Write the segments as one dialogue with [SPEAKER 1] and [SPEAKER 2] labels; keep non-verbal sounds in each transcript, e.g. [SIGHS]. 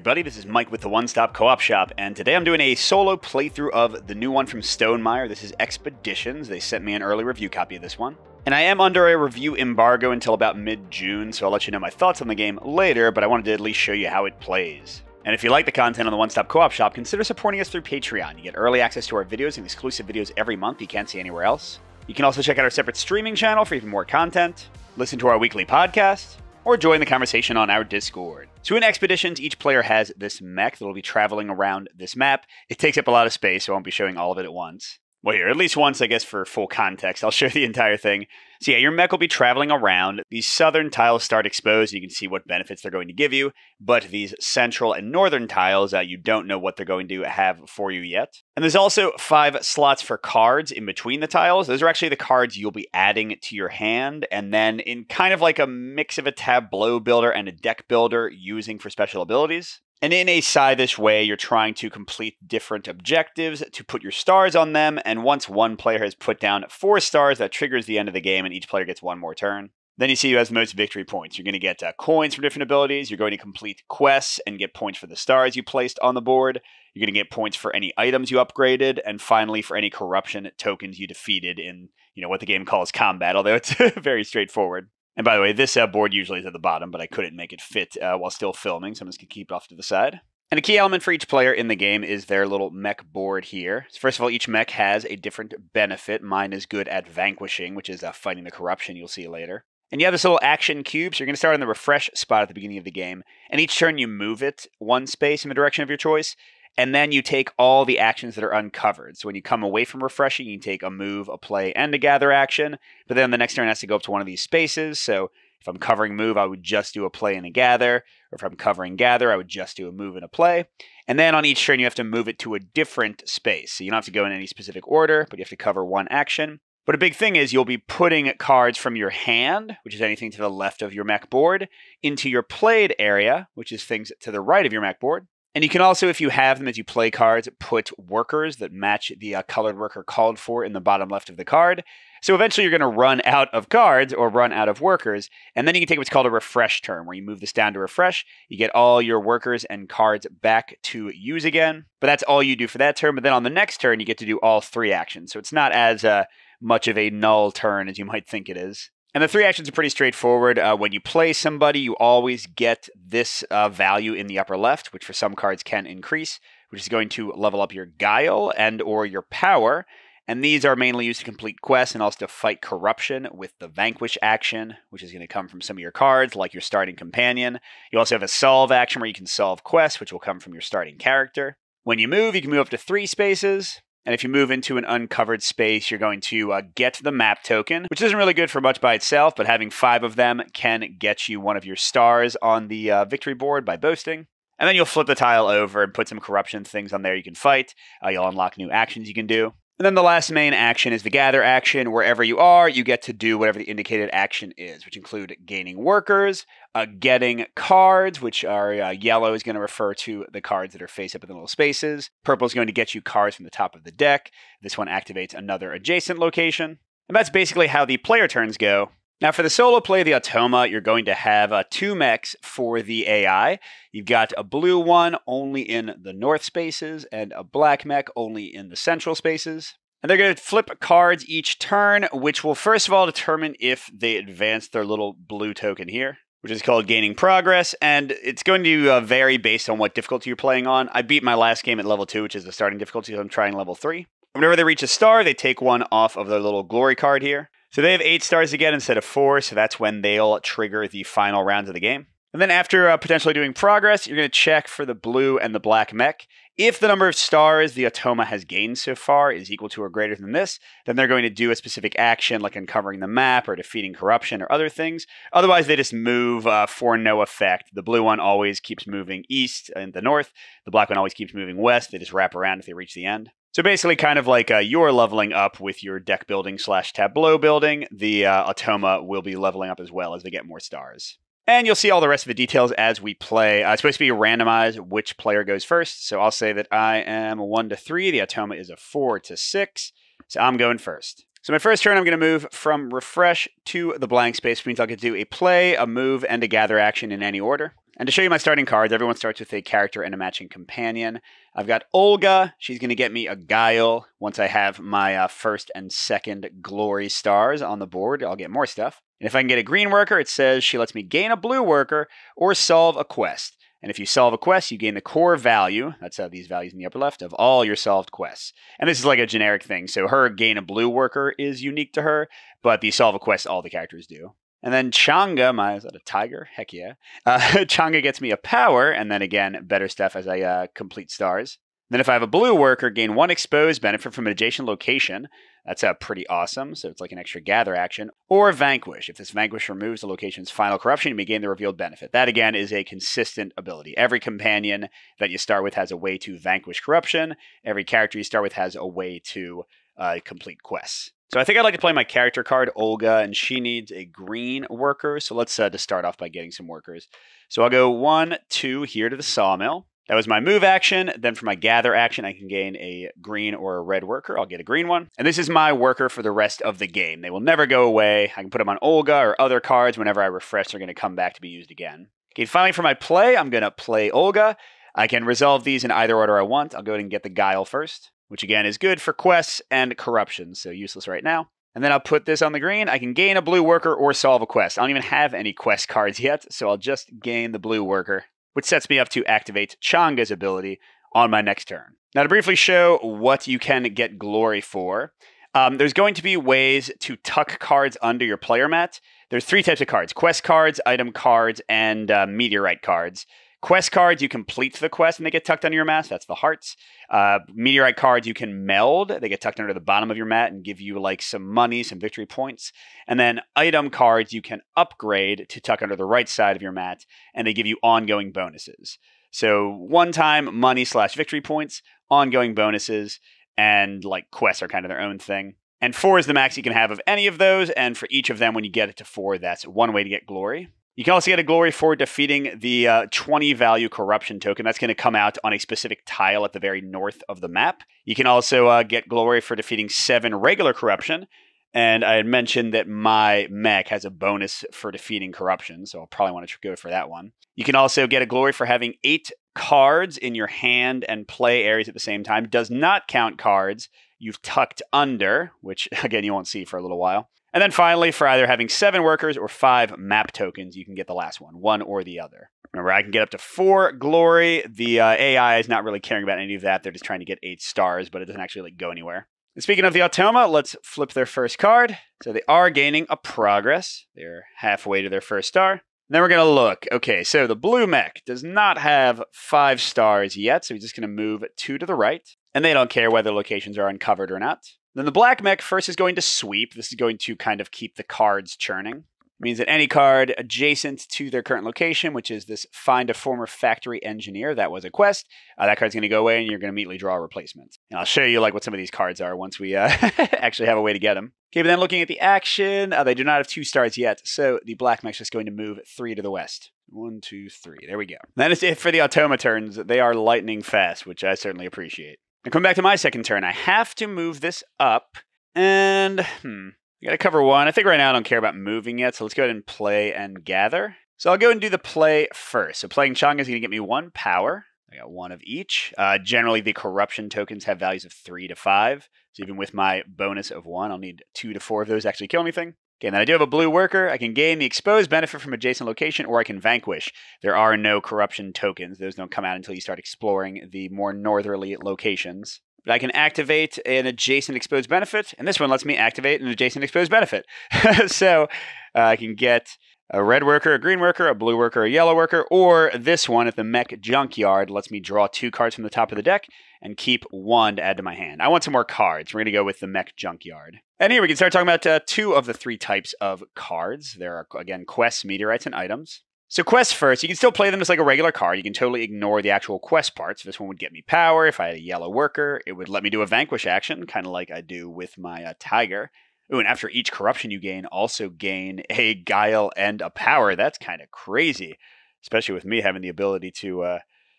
[SPEAKER 1] everybody. This is Mike with the One Stop Co op Shop, and today I'm doing a solo playthrough of the new one from Stonemaier. This is Expeditions. They sent me an early review copy of this one. And I am under a review embargo until about mid June, so I'll let you know my thoughts on the game later, but I wanted to at least show you how it plays. And if you like the content on the One Stop Co op Shop, consider supporting us through Patreon. You get early access to our videos and exclusive videos every month you can't see anywhere else. You can also check out our separate streaming channel for even more content, listen to our weekly podcast, or join the conversation on our Discord. So in Expeditions, each player has this mech that will be traveling around this map. It takes up a lot of space, so I won't be showing all of it at once. Well, here, at least once, I guess, for full context, I'll [LAUGHS] show the entire thing. So, yeah, your mech will be traveling around. These southern tiles start exposed, and you can see what benefits they're going to give you. But these central and northern tiles, uh, you don't know what they're going to have for you yet. And there's also five slots for cards in between the tiles. Those are actually the cards you'll be adding to your hand, and then in kind of like a mix of a tableau builder and a deck builder using for special abilities. And in a scythish way, you're trying to complete different objectives to put your stars on them. And once one player has put down four stars, that triggers the end of the game, and each player gets one more turn. Then you see who has the most victory points. You're going to get uh, coins from different abilities. You're going to complete quests and get points for the stars you placed on the board. You're going to get points for any items you upgraded, and finally for any corruption tokens you defeated in you know what the game calls combat. Although it's [LAUGHS] very straightforward. And by the way, this uh, board usually is at the bottom, but I couldn't make it fit uh, while still filming, so I'm just going to keep it off to the side. And a key element for each player in the game is their little mech board here. First of all, each mech has a different benefit. Mine is good at vanquishing, which is uh, fighting the corruption you'll see later. And you have this little action cube, so you're going to start on the refresh spot at the beginning of the game. And each turn you move it one space in the direction of your choice and then you take all the actions that are uncovered. So when you come away from refreshing, you take a move, a play, and a gather action. But then the next turn has to go up to one of these spaces. So if I'm covering move, I would just do a play and a gather. Or if I'm covering gather, I would just do a move and a play. And then on each turn, you have to move it to a different space. So you don't have to go in any specific order, but you have to cover one action. But a big thing is you'll be putting cards from your hand, which is anything to the left of your mech board, into your played area, which is things to the right of your mech board. And you can also, if you have them as you play cards, put workers that match the uh, colored worker called for in the bottom left of the card. So eventually you're going to run out of cards or run out of workers. And then you can take what's called a refresh turn, where you move this down to refresh. You get all your workers and cards back to use again. But that's all you do for that turn. But then on the next turn, you get to do all three actions. So it's not as uh, much of a null turn as you might think it is. And the three actions are pretty straightforward. Uh, when you play somebody, you always get this uh, value in the upper left, which for some cards can increase, which is going to level up your guile and or your power. And these are mainly used to complete quests and also to fight corruption with the vanquish action, which is going to come from some of your cards, like your starting companion. You also have a solve action where you can solve quests, which will come from your starting character. When you move, you can move up to three spaces. And if you move into an uncovered space, you're going to uh, get the map token, which isn't really good for much by itself, but having five of them can get you one of your stars on the uh, victory board by boasting. And then you'll flip the tile over and put some corruption things on there you can fight. Uh, you'll unlock new actions you can do. And then the last main action is the gather action. Wherever you are, you get to do whatever the indicated action is, which include gaining workers, uh, getting cards, which are uh, yellow is going to refer to the cards that are face up in the little spaces. Purple is going to get you cards from the top of the deck. This one activates another adjacent location. And that's basically how the player turns go. Now, for the solo play of the Automa, you're going to have uh, two mechs for the AI. You've got a blue one only in the north spaces, and a black mech only in the central spaces. And they're going to flip cards each turn, which will first of all determine if they advance their little blue token here, which is called Gaining Progress. And it's going to uh, vary based on what difficulty you're playing on. I beat my last game at level 2, which is the starting difficulty, so I'm trying level 3. Whenever they reach a star, they take one off of their little glory card here. So they have eight stars again instead of four, so that's when they'll trigger the final rounds of the game. And then after uh, potentially doing progress, you're going to check for the blue and the black mech. If the number of stars the Automa has gained so far is equal to or greater than this, then they're going to do a specific action like uncovering the map or defeating corruption or other things. Otherwise, they just move uh, for no effect. The blue one always keeps moving east and the north. The black one always keeps moving west. They just wrap around if they reach the end. So basically, kind of like uh, you're leveling up with your deck building slash tableau building, the uh, Automa will be leveling up as well as they get more stars. And you'll see all the rest of the details as we play. Uh, it's supposed to be randomized which player goes first. So I'll say that I am a 1 to 3. The Automa is a 4 to 6. So I'm going first. So my first turn, I'm going to move from refresh to the blank space, which means I'll get to do a play, a move, and a gather action in any order. And to show you my starting cards, everyone starts with a character and a matching companion. I've got Olga. She's going to get me a Guile. Once I have my uh, first and second glory stars on the board, I'll get more stuff. And if I can get a green worker, it says she lets me gain a blue worker or solve a quest. And if you solve a quest, you gain the core value, that's uh, these values in the upper left, of all your solved quests. And this is like a generic thing. So her gain a blue worker is unique to her, but the solve a quest, all the characters do. And then Changa, my is that a tiger? Heck yeah. Uh, [LAUGHS] Changa gets me a power, and then again, better stuff as I uh, complete stars. Then if I have a blue worker, gain one exposed benefit from an adjacent location. That's uh, pretty awesome. So it's like an extra gather action. Or vanquish. If this vanquish removes the location's final corruption, you may gain the revealed benefit. That again is a consistent ability. Every companion that you start with has a way to vanquish corruption. Every character you start with has a way to uh, complete quests. So I think I'd like to play my character card, Olga, and she needs a green worker. So let's uh, just start off by getting some workers. So I'll go one, two here to the sawmill. That was my move action. Then for my gather action, I can gain a green or a red worker. I'll get a green one. And this is my worker for the rest of the game. They will never go away. I can put them on Olga or other cards. Whenever I refresh, they're going to come back to be used again. Okay, finally for my play, I'm going to play Olga. I can resolve these in either order I want. I'll go ahead and get the Guile first which again is good for quests and corruption, so useless right now. And then I'll put this on the green. I can gain a blue worker or solve a quest. I don't even have any quest cards [LAUGHS] yet, so I'll just gain the blue worker, which sets me up to activate Changa's ability on my next turn. Now, to briefly show what you can get glory for, um, there's going to be ways to tuck cards under your player mat. There's three types of cards quest cards, item cards, and uh, meteorite cards. Quest cards, you complete the quest and they get tucked under your mat. That's the hearts. Uh, meteorite cards, you can meld. They get tucked under the bottom of your mat and give you like some money, some victory points. And then item cards, you can upgrade to tuck under the right side of your mat and they give you ongoing bonuses. So one time money slash victory points, ongoing bonuses, and like quests are kind of their own thing. And four is the max you can have of any of those. And for each of them, when you get it to four, that's one way to get glory. You can also get a glory for defeating the uh, 20 value corruption token. That's going to come out on a specific tile at the very north of the map. You can also uh, get glory for defeating seven regular corruption. And I had mentioned that my mech has a bonus for defeating corruption, so I'll probably want to go for that one. You can also get a glory for having eight cards in your hand and play areas at the same time. Does not count cards you've tucked under, which [LAUGHS] again you won't see for a little while. And then finally, for either having seven workers or five map tokens, you can get the last one, one or the other. Remember, I can get up to four glory. The uh, AI is not really caring about any of that. They're just trying to get eight stars, but it doesn't actually like, go anywhere. And speaking of the Automa, let's flip their first card. So they are gaining a progress. They're halfway to their first star. And then we're going to look. Okay, so the blue mech does not have five stars yet, so he's just going to move two to the right. And they don't care whether locations are uncovered or not. Then the black mech first is going to sweep. This is going to kind of keep the cards churning. It means that any card adjacent to their current location, which is this find a former factory engineer, that was a quest, uh, that card's going to go away and you're going to immediately draw a replacement. And I'll show you like what some of these cards are once we uh, [LAUGHS] actually have a way to get them. Okay, but then looking at the action, uh, they do not have two stars yet, so the black mech's just going to move three to the west. One, two, three. There we go. That is it for the automa turns. They are lightning fast, which I certainly appreciate. Now, come back to my second turn. I have to move this up, and hmm, I got to cover one. I think right now I don't care about moving yet, so let's go ahead and play and gather. So I'll go and do the play first. So playing Changa is to get me one power. I got one of each. Uh, generally, the corruption tokens have values of three to five. So even with my bonus of one, I'll need two to four of those to actually kill anything. Okay, and then I do have a blue worker. I can gain the exposed benefit from adjacent location, or I can vanquish. There are no corruption tokens. Those don't come out until you start exploring the more northerly locations. But I can activate an adjacent exposed benefit, and this one lets me activate an adjacent exposed benefit. [LAUGHS] so uh, I can get a red worker, a green worker, a blue worker, a yellow worker, or this one at the mech junkyard lets me draw two cards from the top of the deck and keep one to add to my hand. I want some more cards. We're going to go with the mech junkyard. And here we can start talking about uh, two of the three types of cards. There are, again, quests, meteorites, and items. So quests first, you can still play them as like a regular card. You can totally ignore the actual quest parts. This one would get me power. If I had a yellow worker, it would let me do a vanquish action, kind of like I do with my uh, tiger. Ooh, and after each corruption you gain, also gain a guile and a power. That's kind of crazy, especially with me having the ability to uh,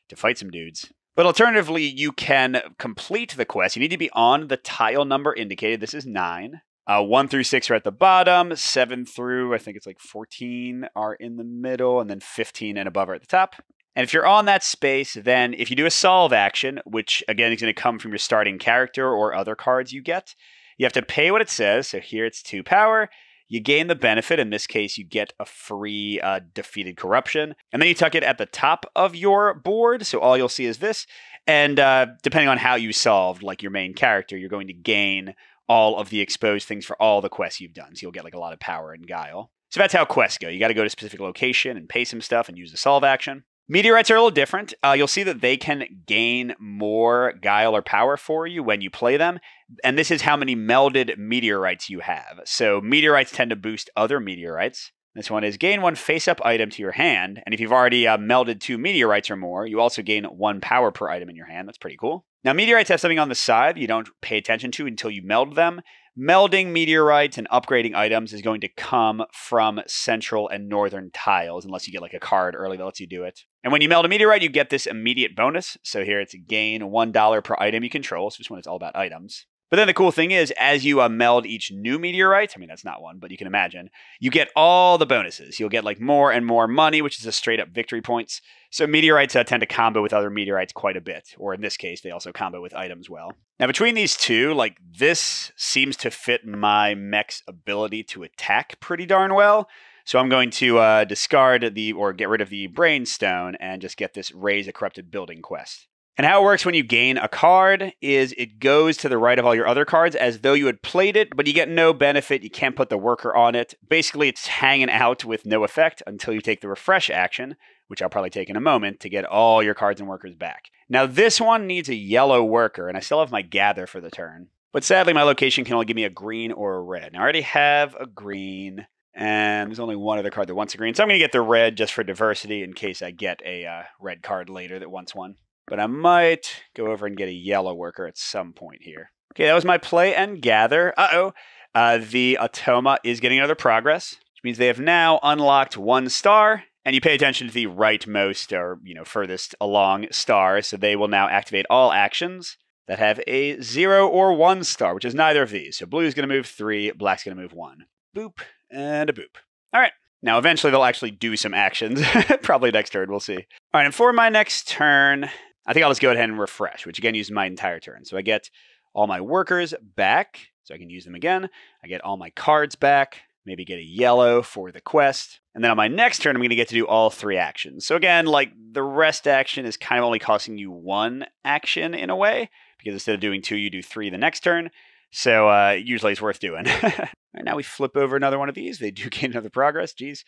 [SPEAKER 1] to fight some dudes. But alternatively, you can complete the quest. You need to be on the tile number indicated. This is nine. Uh, one through six are at the bottom. Seven through, I think it's like 14 are in the middle, and then 15 and above are at the top. And if you're on that space, then if you do a solve action, which again is going to come from your starting character or other cards you get, you have to pay what it says. So here it's two power. You gain the benefit. In this case, you get a free uh, defeated corruption. And then you tuck it at the top of your board. So all you'll see is this. And uh, depending on how you solved, like your main character, you're going to gain all of the exposed things for all the quests you've done. So you'll get like a lot of power and guile. So that's how quests go. You got to go to a specific location and pay some stuff and use the solve action. Meteorites are a little different. Uh, you'll see that they can gain more guile or power for you when you play them. And this is how many melded meteorites you have. So meteorites tend to boost other meteorites. This one is gain one face up item to your hand. And if you've already uh, melded two meteorites or more, you also gain one power per item in your hand. That's pretty cool. Now, meteorites have something on the side you don't pay attention to until you meld them. Melding meteorites and upgrading items is going to come from central and northern tiles, unless you get like a card early that lets you do it. And when you meld a meteorite, you get this immediate bonus. So here it's gain $1 per item you control. So this one is all about items. But then the cool thing is, as you uh, meld each new meteorite, I mean, that's not one, but you can imagine, you get all the bonuses. You'll get like more and more money, which is a straight up victory points. So meteorites uh, tend to combo with other meteorites quite a bit, or in this case, they also combo with items well. Now, between these two, like this seems to fit my mech's ability to attack pretty darn well. So I'm going to uh, discard the, or get rid of the Brainstone and just get this Raise a Corrupted Building quest. And how it works when you gain a card is it goes to the right of all your other cards as though you had played it, but you get no benefit. You can't put the worker on it. Basically, it's hanging out with no effect until you take the refresh action, which I'll probably take in a moment, to get all your cards and workers back. Now, this one needs a yellow worker, and I still have my gather for the turn. But sadly, my location can only give me a green or a red. Now, I already have a green, and there's only one other card that wants a green. So I'm going to get the red just for diversity in case I get a uh, red card later that wants one but I might go over and get a yellow worker at some point here. Okay, that was my play and gather. Uh-oh. Uh, the Automa is getting another progress, which means they have now unlocked one star, and you pay attention to the rightmost or, you know, furthest along star, so they will now activate all actions that have a zero or one star, which is neither of these. So blue is going to move three, black's going to move one. Boop, and a boop. All right. Now, eventually, they'll actually do some actions. [LAUGHS] Probably next turn, we'll see. All right, and for my next turn, I think I'll just go ahead and refresh, which again uses my entire turn. So I get all my workers back, so I can use them again. I get all my cards back, maybe get a yellow for the quest. And then on my next turn, I'm going to get to do all three actions. So again, like the rest action is kind of only costing you one action in a way, because instead of doing two, you do three the next turn. So uh, usually it's worth doing. [LAUGHS] right now we flip over another one of these. They do [LAUGHS] gain another progress. Geez.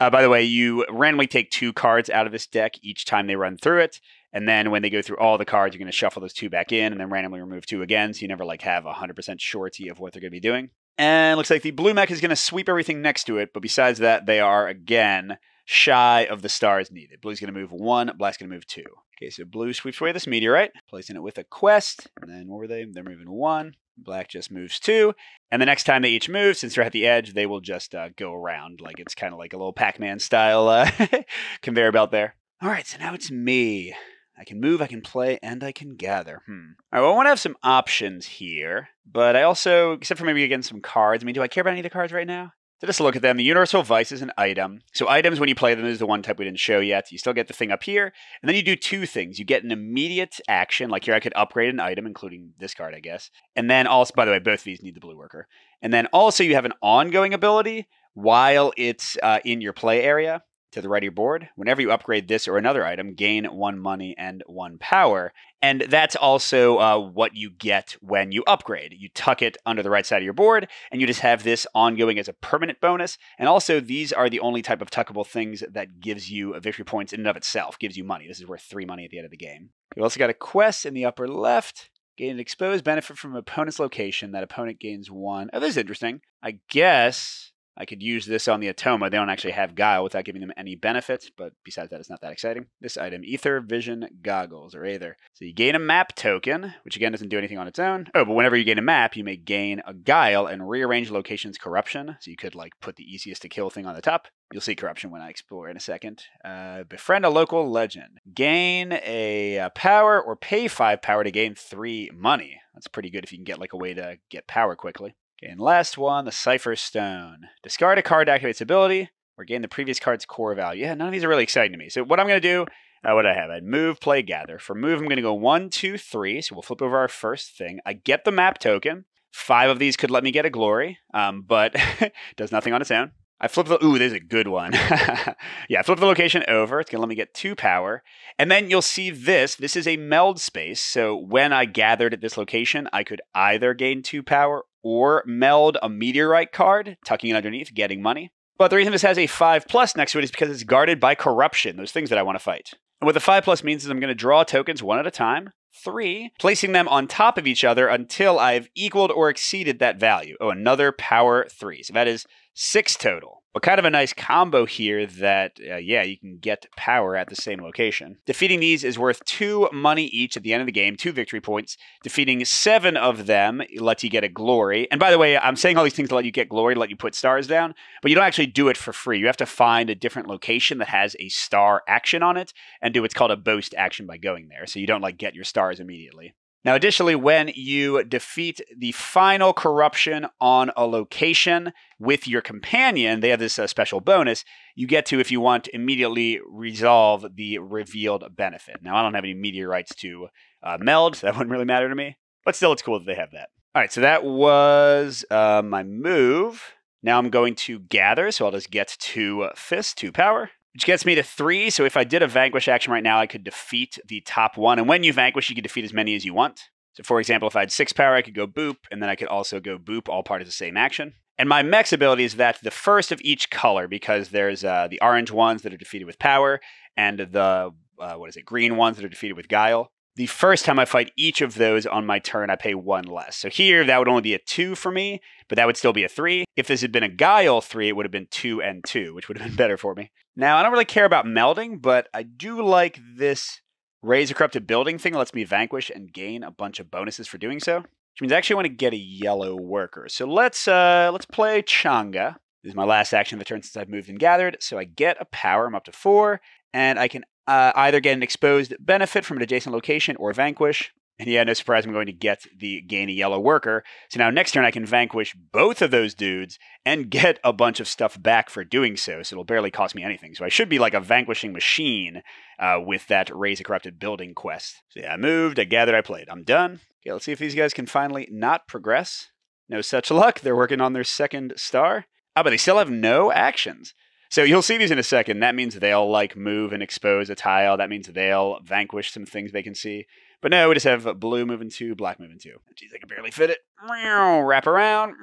[SPEAKER 1] Uh, by the way, you randomly take two cards out of this deck each time they run through it. And then when they go through all the cards, you're going to shuffle those two back in and then randomly remove two again. So you never like have a 100% surety of what they're going to be doing. And looks like the blue mech is going to sweep everything next to it. But besides that, they are again shy of the stars needed. Blue's going to move one, black's going to move two. Okay, so blue sweeps away this meteorite, placing it with a quest. And then what were they? They're moving one. Black just moves two. And the next time they each move, since they're at the edge, they will just uh, go around. Like it's kind of like a little Pac Man style uh, [LAUGHS] conveyor belt there. All right, so now it's me. I can move, I can play, and I can gather. Hmm. All right, well, I want to have some options here, but I also, except for maybe again some cards. I mean, do I care about any of the cards right now? So just look at them. The Universal Vice is an item. So items, when you play them, is the one type we didn't show yet. You still get the thing up here. And then you do two things. You get an immediate action, like here I could upgrade an item, including this card, I guess. And then also, by the way, both of these need the blue worker. And then also you have an ongoing ability while it's uh, in your play area to the right of your board. Whenever you upgrade this or another item, gain one money and one power. And that's also uh, what you get when you upgrade. You tuck it under the right side of your board, and you just have this ongoing as a permanent bonus. And also, these are the only type of tuckable things that gives you victory points in and of itself, gives you money. This is worth three money at the end of the game. You've also got a quest in the upper left. Gain an exposed benefit from opponent's location. That opponent gains one. Oh, this is interesting. I guess I could use this on the Automa. They don't actually have Guile without giving them any benefits, but besides that, it's not that exciting. This item, Ether Vision Goggles, or Aether. So you gain a map token, which again doesn't do anything on its own. Oh, but whenever you gain a map, you may gain a Guile and rearrange location's corruption. So you could like put the easiest to kill thing on the top. You'll see corruption when I explore in a second. Uh, befriend a local legend. Gain a uh, power or pay five power to gain three money. That's pretty good if you can get like a way to get power quickly. Okay, and last one, the Cipher Stone. Discard a card to activate its ability, or gain the previous card's core value. Yeah, none of these are really exciting to me. So what I'm going to do, uh, what I have? I'd move, play, gather. For move, I'm going to go one, two, three. So we'll flip over our first thing. I get the map token. Five of these could let me get a glory, um, but [LAUGHS] does nothing on its own. I flip the, ooh, there's a good one. [LAUGHS] yeah, I flip the location over. It's to let me get two power. And then you'll see this. This is a meld space. So when I gathered at this location, I could either gain two power or meld a meteorite card, tucking it underneath, getting money. But the reason this has a 5 plus next to it is because it's guarded by corruption, those things that I want to fight. And what the 5 plus means is I'm going to draw tokens one at a time, three, placing them on top of each other until I've equaled or exceeded that value. Oh, another power three. So that is six total. But kind of a nice combo here that, uh, yeah, you can get power at the same location. Defeating these is worth two money each at the end of the game, two victory points. Defeating seven of them lets you get a glory. And by the way, I'm saying all these things to let you get glory, to let you put stars down, but you don't actually do it for free. You have to find a different location that has a star action on it and do what's called a boast action by going there. So you don't like get your stars immediately. Now, additionally, when you defeat the final corruption on a location with your companion, they have this uh, special bonus. You get to, if you want, immediately resolve the revealed benefit. Now, I don't have any meteorites to uh, meld, so that [LAUGHS] wouldn't really matter to me. But still, it's cool that they have that. All right, so that was uh, my move. Now I'm going to gather, so I'll just get two fists, two power which gets me to three. So if I did a vanquish action right now, I could defeat the top one. And when you vanquish, you can defeat as many as you want. So for example, if I had six power, I could go boop, and then I could also go boop, all part of the same action. And my mech's ability is that the first of each color, because there's uh, the orange ones that are defeated with power, and the uh, what is it, green ones that are defeated with guile. The first time I fight each of those on my turn, I pay one less. So here, that would only be a two for me, but that would still be a three. If this had been a guile three, it would have been two and two, which would have been [LAUGHS] better for me. Now, I don't really care about melding, but I do like this a corrupted building thing that lets me vanquish and gain a bunch of bonuses for doing so. Which means I actually want to get a yellow worker. So let's uh, let's play Changa. This is my last action of the turn since I've moved and gathered. So I get a power. I'm up to four, and I can uh, either get an exposed benefit from an adjacent location or vanquish. And yeah, no surprise, I'm going to get the gain a yellow worker. So now next turn I can vanquish both of those dudes and [LAUGHS] get a bunch of stuff back for doing so. So it'll barely cost me anything. So I should be like a vanquishing machine uh, with that raise a corrupted building quest. So yeah, I moved, I gathered, I played. I'm done. Okay, let's see if these guys can finally not progress. No such luck. They're working on their second star. Ah, but they still have no actions. So you'll see these in a second. That means they'll like move and expose a tile. That means they'll vanquish some things they can see. But no, we just have blue moving two, black moving two. Geez, I can barely fit it.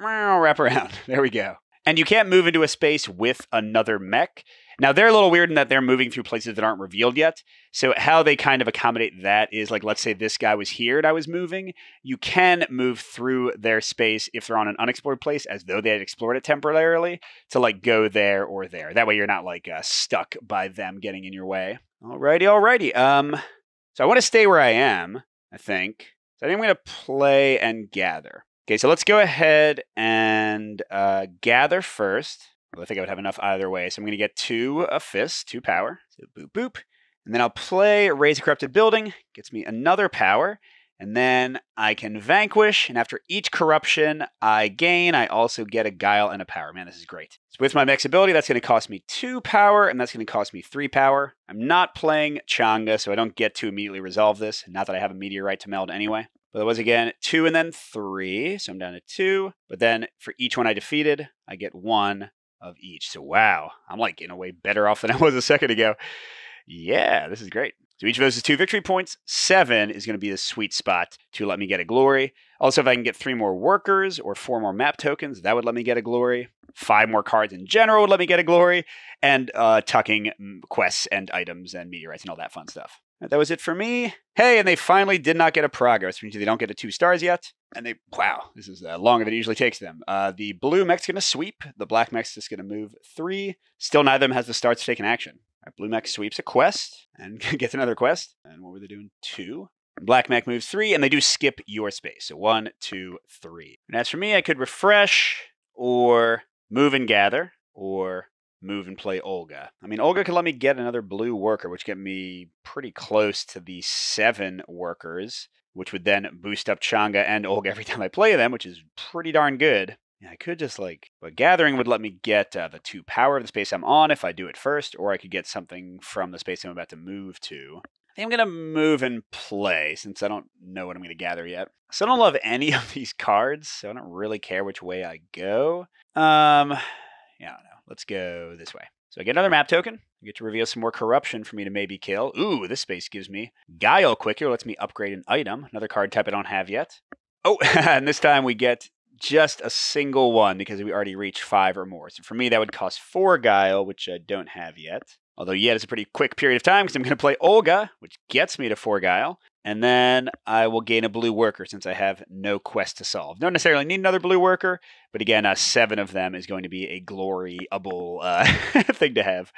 [SPEAKER 1] Wrap around, wrap around. [LAUGHS] There we go. And you can't move into a space with another mech. Now they're a little weird in that they're moving through places that aren't revealed yet. So how they kind of accommodate that is like let's say this guy was here and I was moving, you can move through their space if they're on an unexplored place as though they had explored it temporarily to like go there or there. That way you're not like uh, stuck by them getting in your way. Alrighty, alrighty. Um so I want to stay where I am, I think. So I think I'm going to play and gather. Okay, so let's go ahead and uh, gather first. I think I would have enough either way. So I'm going to get two uh, a fist, two power. So boop, boop. And then I'll play Raise a Corrupted Building. Gets me another power. And then I can vanquish. And after each corruption I gain, I also get a guile and a power. Man, this is great. So with my mech's ability, that's going to cost me two power, and that's going to cost me three power. I'm not playing Changa, so I don't get to immediately resolve this. Not that I have a meteorite to meld anyway. But it was again two and then three. So I'm down to two. But then for each one I defeated, I get one of each. So wow, I'm like in a way better off than [LAUGHS] I was a second ago. Yeah, this is great. So each of those is two victory points. Seven is going to be the sweet spot to let me get a glory. Also, if I can get three more workers or four more map tokens, that would let me get a glory. Five more cards in general would let me get a glory. And uh, tucking mm, quests and items and meteorites and all that fun stuff. That was it for me. Hey, and they finally did not get a progress, which means they don't get a two stars yet. And they, wow, this is uh, longer than it usually takes them. Uh, the blue mech's to sweep. The black mech's just to move three. Still, neither of them has the starts to take an action. Right, blue mech sweeps a quest and [LAUGHS] gets another quest. And what were they doing? Two. Black mech moves three, and they do skip your space. So one, two, three. And as for me, I could refresh or move and gather or move and play Olga. I mean, Olga could let me get another blue worker, which get me pretty close to the seven workers, which would then boost up Changa and Olga every [LAUGHS] time I play them, which is pretty darn good. Yeah, I could just like, but gathering would let me get uh, the two power of the space I'm on if I do it first, or I could get something from the space I'm about to move to. I think I'm gonna move and play since I don't know what I'm gonna gather yet. So I don't love [LAUGHS] any of these cards, so I don't really care which way I go. Um, yeah, I don't know. Let's go this way. So I get another map token. I get to reveal some more corruption for me to maybe kill. Ooh, this space gives me Guile Quicker, lets me upgrade an item. Another card type I don't have yet. Oh, [LAUGHS] and this time we get just a single one because we already reached five or more. So for me, that would cost four Guile, which I don't have yet. Although yet is a pretty quick period of time because I'm going to play Olga, which gets me to four Guile. And then I will gain a blue worker since I have no quest to solve. Don't necessarily need another blue worker, but again, uh, seven of them is going to be a gloryable uh, [LAUGHS] thing to have.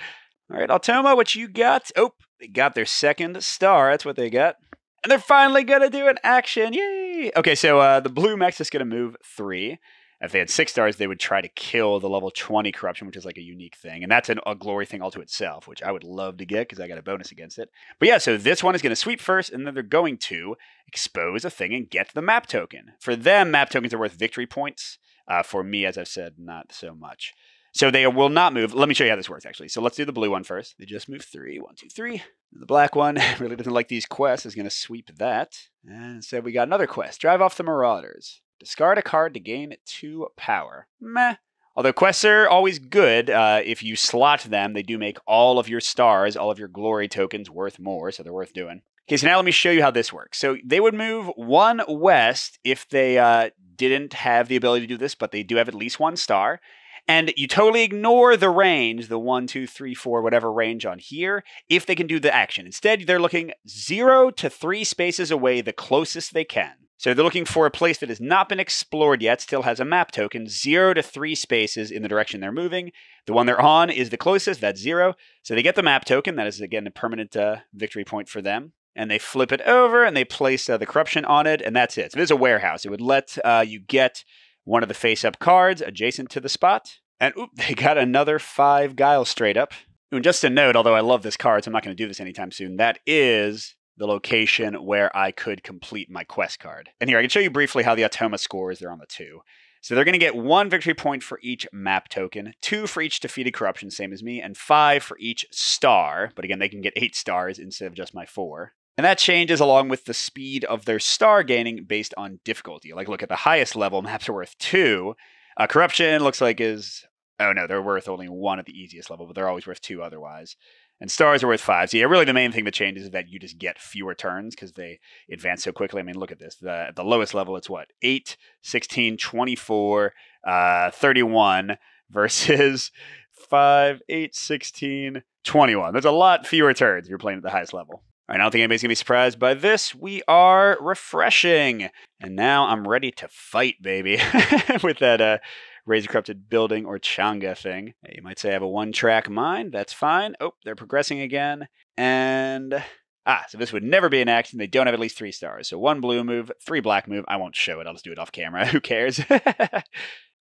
[SPEAKER 1] All right, Automa, what you got? Oh, they got their second star. That's what they got. And they're finally going to do an action. Yay! Okay, so uh, the blue mech is going to move three. If they had six stars, they would try to kill the level 20 corruption, which is like a unique thing. And that's an, a glory thing all to itself, which I would love to get because I got a bonus against it. But yeah, so this one is going to sweep first, and then they're going to expose a thing and get the map token. For them, map tokens are worth victory points. Uh, for me, as I've said, not so much. So they will not move. Let me show you how this works, actually. So let's do the blue one first. They just move three. One, two, three. The black one [LAUGHS] really doesn't like these quests, is going to sweep that. And so we got another quest. Drive off the Marauders. Discard a card to gain two power. Meh. Although quests are always good, uh, if you slot them, they do make all of your stars, all of your glory tokens worth more, so they're worth doing. Okay, so now let me show you how this works. So they would move one west if they uh, didn't have the ability to do this, but they do have at least one star. And you totally ignore the range, the one, two, three, four, whatever range on here, if they can do the action. Instead, they're looking zero to three spaces away, the closest they can. So they're looking for a place that has not been explored yet, still has a map token, zero to three spaces in the direction they're moving. The one they're on is the closest, that's zero. So they get the map token, that is again a permanent uh, victory point for them. And they flip it over and they place uh, the corruption on it, and that's it. So there's a warehouse. It would let uh, you get one of the face up cards adjacent to the spot. And oop, [LAUGHS] they got another five guile straight up. And just a note, although I love this card, so I'm not going to do this anytime soon, that is the location where I could complete my quest card. And here, I can show you briefly how the Automa scores. They're on the two. So they're going to get one victory point for each map token, two for each defeated corruption, same as me, and five for each star. But again, they can get eight stars instead of just my four. And that changes along with the speed of their star gaining based on difficulty. Like, look at the highest level, [LAUGHS] maps are worth two. Uh, corruption looks like is, oh no, they're worth only one at the easiest level, but they're always worth two otherwise and stars are worth five. So yeah, really the main thing that changes is that you just get fewer turns because they advance so quickly. I mean, look at this. The, the lowest level, it's what? 8, 16, 24, uh, 31 [LAUGHS] versus 5, 8, 16, 21. There's a lot fewer turns if you're playing at the highest level. All right, I don't think anybody's going to be surprised by this. We are refreshing. And now I'm ready to fight, baby, [LAUGHS] with that uh, Raise a Corrupted Building or Changa thing. You might say I have a one track mind. That's fine. Oh, they're progressing again. And. Ah, so this would never be an action. They don't have at least three stars. So one blue move, three black move. I won't show it. I'll just do it off camera. [LAUGHS] Who cares? [LAUGHS] okay,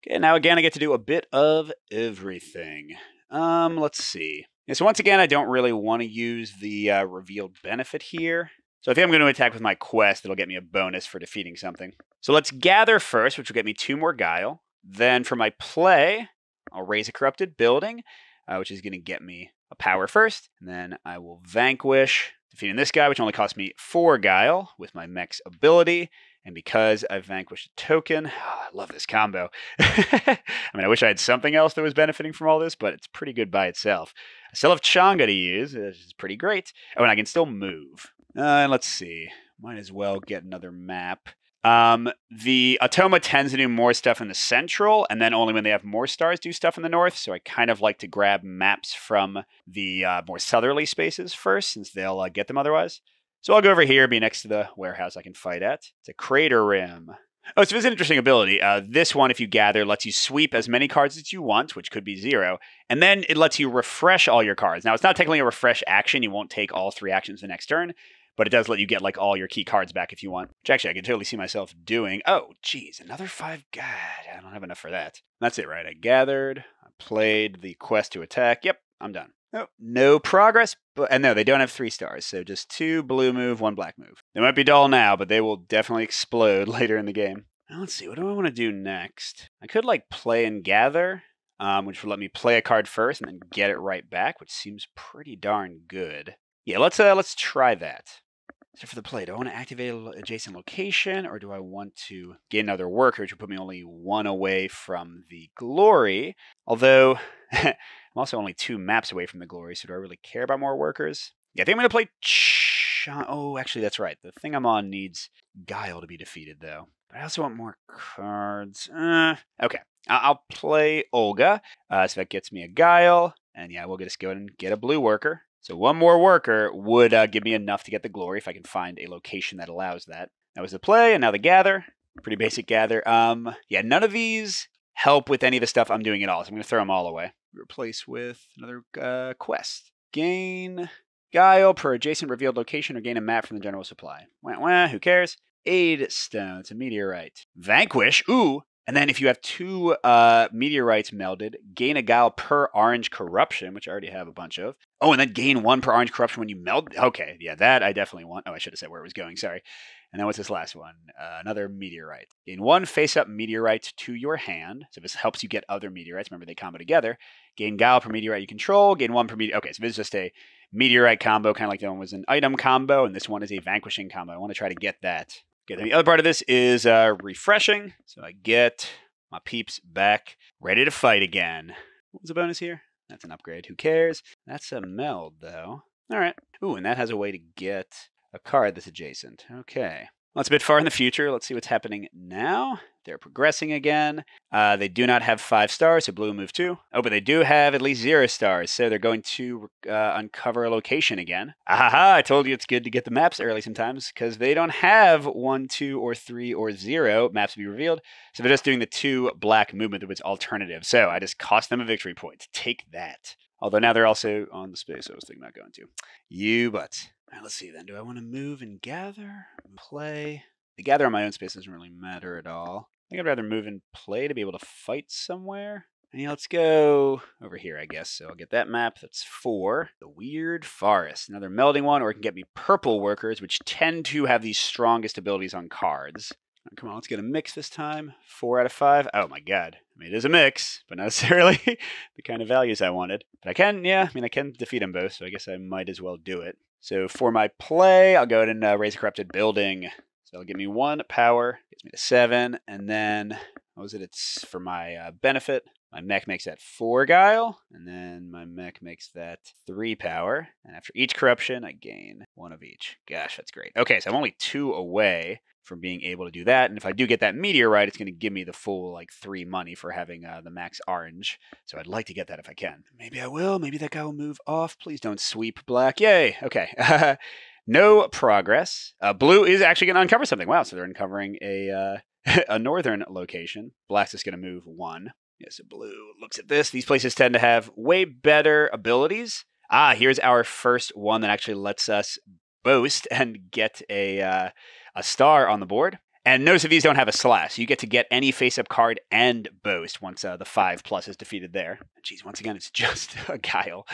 [SPEAKER 1] now again, I get to do a bit of everything. Um, let's see. Yeah, so once again, I don't really want to use the uh, revealed benefit here. So I think I'm going to attack with my quest. It'll get me a bonus for defeating something. So let's gather first, which will get me two more guile. Then for my play, I'll raise a corrupted building, uh, which is going to get me a power first. And then I will vanquish, defeating this guy, which only costs me four guile with my mech's ability. And because I've vanquished a token, oh, [SIGHS] I love this combo. [LAUGHS] I mean, I wish I had something else that was benefiting from all this, but it's pretty good by itself. I still have Changa to use, which is pretty great. Oh, and I can still move. Uh, and let's see. Might as well get another map. Um, the Automa tends to do more stuff in the central, and then only when they have more stars do stuff in the north. So I kind of like to grab maps from the uh, more southerly spaces first, since they'll uh, get them otherwise. So I'll go over here, be next to the warehouse I can fight at. It's a crater rim. Oh, so it's an interesting ability. Uh, this one, if you gather, lets you sweep as many cards as you want, which could be zero, and then it lets you refresh all your cards. Now, it's not technically a refresh action. You won't take all three actions the next turn, but it does let you get like all your key cards back if you want. Which actually I can totally see myself doing. Oh, geez, another five. God, I don't have enough for that. That's it, right? I gathered, I played the quest to attack. Yep, I'm done. Oh, no progress, but and no, they don't have three stars, so just two blue move, one black move. They might be dull now, but they will definitely [LAUGHS] explode later in the game. let's see. What do I want to do next? I could like play and gather, um, which would let me play a card first and then get it right back, which seems pretty darn good. Yeah, let's uh, let's try that. So for the play, do I want to activate an adjacent location, or do I want to get another worker, would put me only one away from the glory? Although [LAUGHS] I'm also only two maps away from the glory, so do I really care about more workers? Yeah, I think I'm going to play. Ch- oh, actually, that's right. The thing I'm on needs Guile to be defeated, though. But I also want more cards. Uh, okay, I'll play Olga. Uh, so that gets me a Guile, and yeah, we'll just go ahead and get a blue worker. So one more worker would uh, give me enough to get the glory if I can find a location that allows that. That was the play, and now the gather. Pretty basic gather. Um, yeah, none of these help with any of the stuff I'm doing at all, so I'm going to throw them all away. Replace with another uh, quest. Gain Guile per adjacent revealed location or gain a map from the general supply. Wah, wah, who cares? Aid Stone, it's a meteorite. Vanquish, ooh, and then if you have two uh, meteorites melded, gain a guile per orange corruption, which I already have a bunch of. Oh, and then gain one per orange corruption when you meld. Okay, yeah, that I definitely want. Oh, I should have said where it was going. Sorry. And then what's this last one? Uh, another meteorite. Gain one face-up meteorite to your hand. So this helps you get other meteorites. Remember, they combo together. Gain guile per meteorite you control. Gain one per meteorite. Okay, so this is just a meteorite combo, kind of like the one was an item combo, and this one is a vanquishing combo. I want to try to get that Okay, then the other part of this is uh, refreshing. So I get my peeps back ready to fight again. What's the bonus here? That's an upgrade. Who cares? That's a meld, though. All right. Ooh, and that has a way to get a card that's adjacent. Okay. Well, it's a bit far in the future. Let's see what's happening now. They're progressing again. Uh, they do not have five stars, so blue move two. Oh, but they do have at least zero stars, so they're going to uh, uncover a location again. Aha! I told you it's good to get the maps early sometimes because they don't have one, two, or three, or zero maps to be revealed. So they're just doing the two black movement with alternative. So I just cost them a victory point. Take that. Although now they're also on the space I was thinking about going to. You but. Right, let's see then. Do I want to move and gather? Play? The gather on my own space doesn't really matter at all. I think I'd rather move and play to be able to fight somewhere. Yeah, let's go over here, I guess. So I'll get that map. That's four. The Weird Forest. Another melding one, or it can get me purple workers, which tend to have the strongest abilities on cards. Oh, come on, let's get a mix this time. Four out of five. Oh my god. I mean, it is a mix, but not [LAUGHS] necessarily the kind of values I wanted. But I can, yeah, I mean, I can defeat them both, so I guess I might as well do it. So for my play, I'll go ahead and uh, raise a corrupted building. So it'll give me one power, gets me to seven, and then what was it? It's for my uh, benefit. My mech makes that four guile, and then my mech makes that three power. And after each corruption, I gain one of each. Gosh, that's great. Okay, so I'm only two away from being able to do that. And if I do get that meteorite, it's going to give me the full like three money for having uh, the max orange. So I'd like to get that if I can. Maybe I will. Maybe that guy will move off. Please don't sweep black. Yay. Okay. [LAUGHS] no progress. Uh, blue is actually going to uncover something. Wow. So they're uncovering a uh, [LAUGHS] a northern location. Black's just going to move one. Yes, yeah, so blue looks at this. These places tend to have way better abilities. Ah, here's our first one that actually lets us boast and get a uh, a star on the board. And notice if these don't have a slash. You get to get any face up card and boast once uh, the five plus is defeated there. Jeez, once again, it's [LAUGHS] just a guile.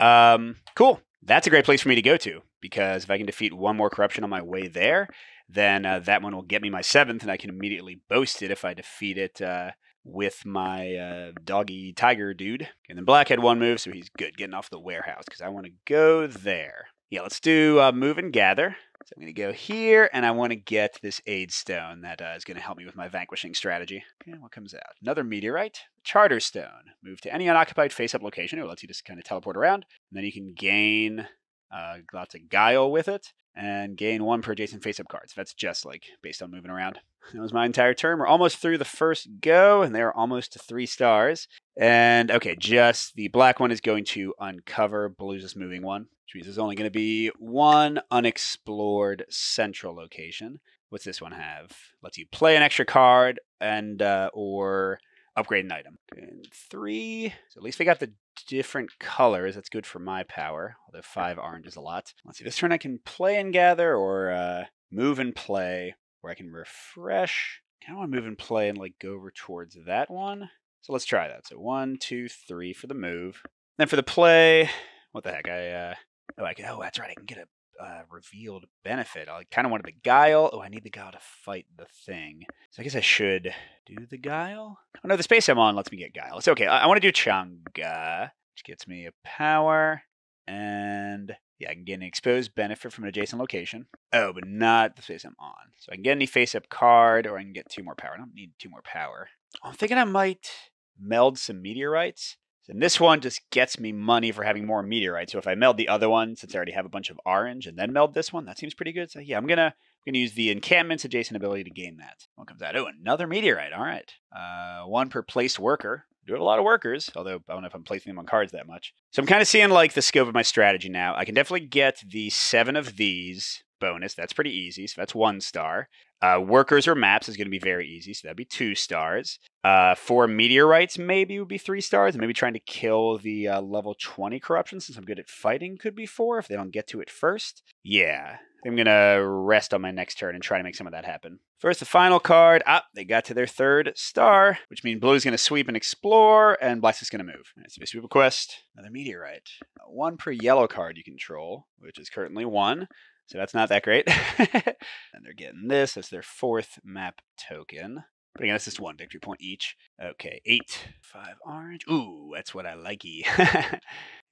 [SPEAKER 1] Um, cool. That's a great place for me to go to because if I can defeat one more corruption on my way there, then uh, that one will get me my seventh, and I can immediately boast it if I defeat it uh, with my uh, doggy tiger dude. And then Black had one move, so he's good getting off the warehouse because I want to go there. Yeah, let's do uh, move and gather. So I'm going to go here, and I want to get this aid stone that uh, is going to help me with my vanquishing strategy. Okay, what comes out? Another meteorite. Charter stone. Move to any unoccupied face-up location. It lets you just kind of teleport around. And then you can gain uh, lots of guile with it, and gain one per adjacent face-up cards. That's just like based on moving around. That was my entire turn. We're almost through the first go, and they're almost to three stars. And okay, just the black one is going to uncover Blue's just moving one, which means there's only going to be one unexplored central location. What's this one have? Lets you play an extra card and uh, or upgrade an item. And three. So at least we got the different colors. That's good for my power, although five orange is a lot. Let's see. This turn I can play and gather or uh, move and play, or I can refresh. I kind of want to move and play and like go over towards that one. So let's try that. So one, two, three for the move. Then for the play, what the heck? I uh, oh, I can, oh, that's right. I can get a uh, revealed benefit. I kind of wanted the guile. Oh, I need the guile to fight the thing. So I guess I should do the guile. Oh no, the space I'm on lets me get guile. It's okay. I, I want to do Changa, which gets me a power and yeah, I can get an exposed benefit from an adjacent location. Oh, but not the face I'm on. So I can get any face up card or I can get two more power. I don't need two more power. I'm thinking I might meld some meteorites. And this one just gets me money for having more meteorites. So if I meld the other one, since I already have a bunch of orange, and then meld this one, that seems pretty good. So yeah, I'm gonna I'm gonna use the encampment's adjacent ability to gain that. What comes out? Oh, another meteorite. All right, uh, one per placed worker. Do have a lot of workers, although I don't know if I'm placing them on cards that much. So I'm kind of seeing like the scope of my strategy now. I can definitely get the seven of these bonus. That's pretty easy. So that's one star. Uh, workers or maps is going to be very easy. So that'd be two stars. Uh, meteorites, maybe would be three stars. Maybe trying to kill the uh, level 20 corruption since I'm good at fighting could be four if they don't get to it first. Yeah. I'm going to rest on my next turn and try to make some of that happen. First, the final card. Ah, they got to their third star, which means Blue's going to sweep and explore, and Black's is going to move. Right, so we sweep a quest. Another meteorite. One per yellow card you control, which is currently one. So that's not that great. [LAUGHS] and they're getting this. That's their fourth map token. But again, that's just one victory point each. Okay, eight. Five orange. Ooh, that's what I likey. [LAUGHS]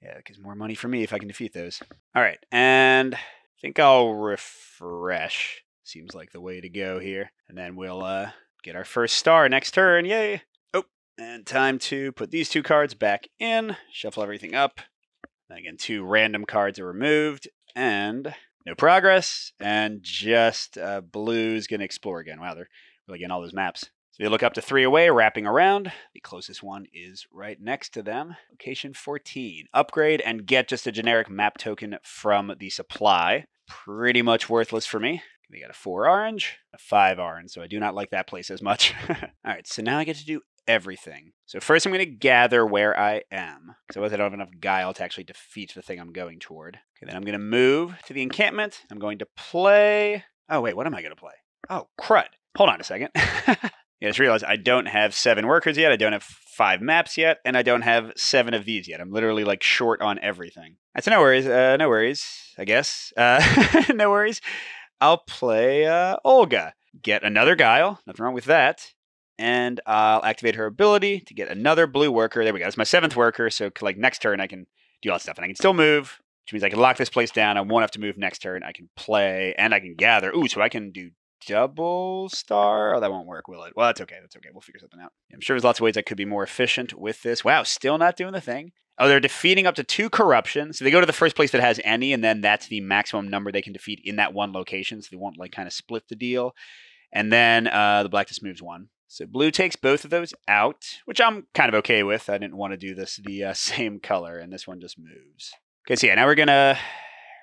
[SPEAKER 1] yeah, because more money for me if I can defeat those. All right, and think I'll refresh. Seems like the way to go here. And then we'll uh, get our first star next turn. Yay! Oh, and time to put these two cards back in. Shuffle everything up. And again, two random cards are removed. And no progress, and just uh, blue's going to explore again. Wow, they're really getting all those maps. So you look up to three away, wrapping around. The closest one is right next to them. Location 14. Upgrade and get just a generic map token from the supply. Pretty much worthless for me. We got a four orange, a five orange, so I do not like that place as much. [LAUGHS] all right, so now I get to do everything. So first I'm going to gather where I am. So I don't have enough guile to actually defeat the thing I'm going toward. Okay, then I'm going to move to the encampment. I'm going to play... Oh, wait, what am I going to play? Oh, crud. Hold on a second. [LAUGHS] yeah, I just realized I don't have seven workers yet. I don't have five maps yet, and I don't have seven of these yet. I'm literally like short on everything. That's no worries. Uh, no worries, I guess. Uh, [LAUGHS] no worries. I'll play uh, Olga. Get another guile. Nothing wrong with that and I'll activate her ability to get another blue worker. There we go. It's my seventh worker, so like next turn I can do all that stuff, and I can still move, which means I can lock this place down. I won't have to move next turn. I can play and I can gather. Ooh, so I can do double star. Oh, that won't work, will it? Well, that's okay. That's okay. We'll figure something out. I'm sure there's lots of ways I could be more efficient with this. Wow, still not doing the thing. Oh, they're defeating up to two corruption. So they go to the first place that has any, and then that's the maximum number they can defeat in that one location. So they won't like kind of split the deal. And then uh, the black just moves one. So blue takes both of those out, which I'm kind of okay with. I didn't want to do this the uh, [LAUGHS] same color, and this one just moves. Okay, so yeah, now we're gonna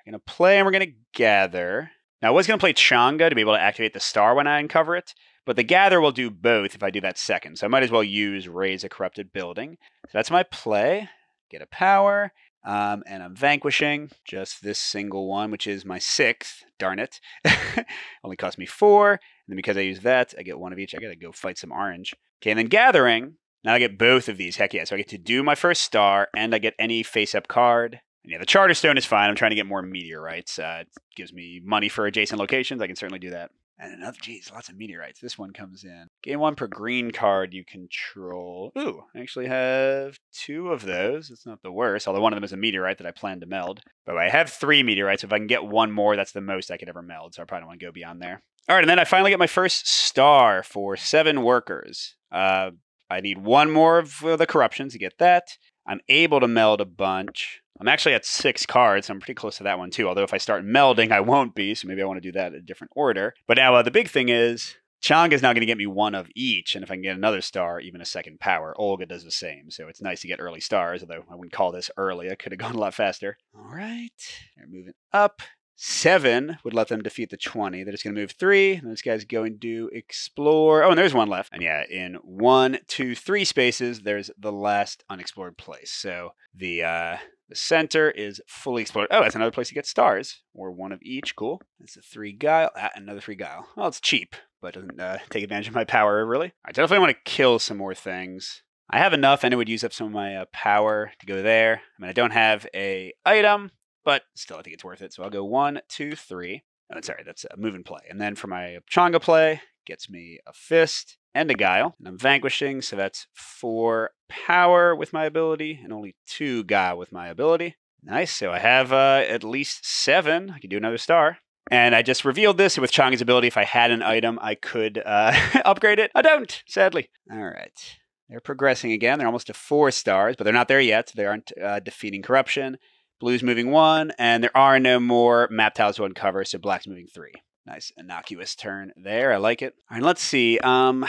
[SPEAKER 1] gonna play and we're gonna gather. Now I was gonna play Changa to be able to activate the star when I uncover it, but the gather will do both if I do that second. So I might as well use raise a corrupted building. So that's my play. Get a power. Um, and I'm vanquishing just this single one, which is my sixth. Darn it. [LAUGHS] Only cost me four. And then because I use that, I get one of each. I got to go fight some orange. Okay, and then gathering. Now I get both of these. Heck yeah. So I get to do my first star, and I get any face up card. And yeah, the Charterstone is fine. I'm trying to get more meteorites. Uh, it gives me money for adjacent locations. I can certainly do that. And another, geez, lots of meteorites. This one comes in. Gain one per green card you control. Ooh, I actually have two of those. It's not the worst, although one of them is a meteorite that I plan to meld. But I have three meteorites. If I can get one more, that's the most I could ever meld. So I probably don't want to go beyond there. All right, and then I finally get my first star for seven workers. Uh, I need one more of the corruptions to get that. I'm able to meld a bunch. I'm actually at six cards. So I'm pretty close to that one too. Although if I start melding, I won't be. So maybe I want to do that in a different order. But now uh, the big thing is Changa is now going to get me one of each. And if I can get another star, even a second power. Olga does the same. So it's nice to get early stars, although I wouldn't call this early. I could have [LAUGHS] gone a lot faster. All right. They're moving up. Seven would let them defeat the 20. They're just going to move three. And this guy's going to explore. Oh, and there's one left. And yeah, in one, two, three spaces, there's the last unexplored place. So the uh, the center is fully explored. Oh, that's another place to get stars, or one of each. Cool. That's a three guile. Ah, another three guile. Well, it's cheap, but doesn't uh, take advantage of my power, really. I definitely want to kill some more things. I have enough, and it would use up some of my uh, power to go there. I mean, I don't have a item, but still, I think it's worth it. So I'll go one, two, three. Oh, sorry, that's a move and play. And then for my Changa play, gets me a fist and a guile. And I'm vanquishing, so that's four power with my ability and only two guile with my ability. Nice. So I have uh, at least seven. I can do another star. And I just revealed this with Changa's ability. If I had an item, I could uh, [LAUGHS] upgrade it. I don't, sadly. All right. They're progressing again. They're almost to four stars, but they're not there yet. So They aren't uh, defeating corruption. Blue's moving one, and there are no more map tiles to uncover, so black's moving three. Nice innocuous turn there. I like it. All right, let's see. Um,